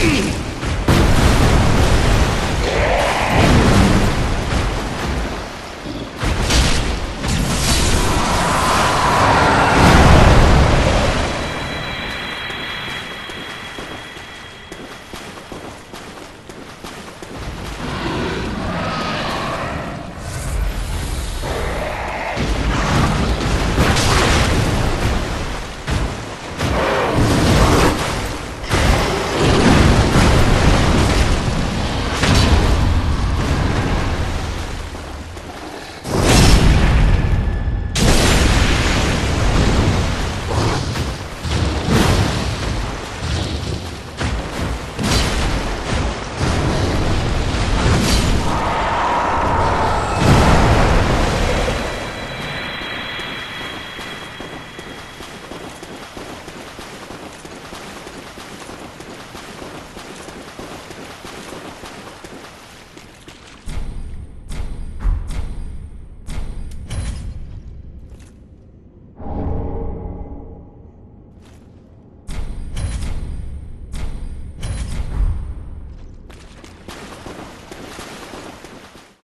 hmm